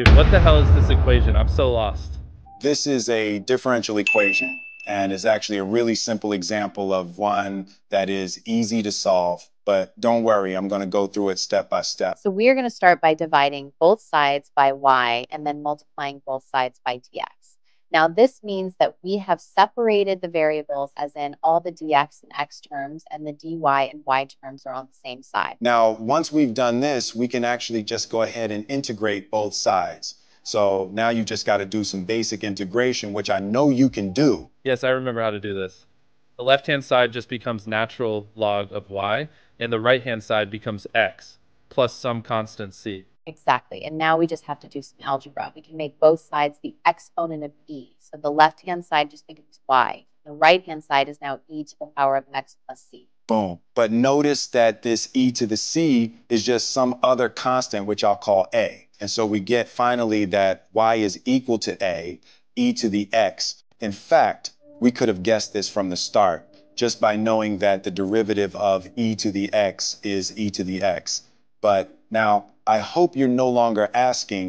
Dude, what the hell is this equation? I'm so lost. This is a differential equation and is actually a really simple example of one that is easy to solve. But don't worry, I'm going to go through it step by step. So we are going to start by dividing both sides by y and then multiplying both sides by dx. Now this means that we have separated the variables as in all the dx and x terms and the dy and y terms are on the same side. Now, once we've done this, we can actually just go ahead and integrate both sides. So now you just got to do some basic integration, which I know you can do. Yes, I remember how to do this. The left-hand side just becomes natural log of y, and the right-hand side becomes x plus some constant c. Exactly. And now we just have to do some algebra. We can make both sides the exponent of e. So the left-hand side just becomes y. The right-hand side is now e to the power of x plus c. Boom. But notice that this e to the c is just some other constant, which I'll call a. And so we get finally that y is equal to a, e to the x. In fact, we could have guessed this from the start just by knowing that the derivative of e to the x is e to the x. But now I hope you're no longer asking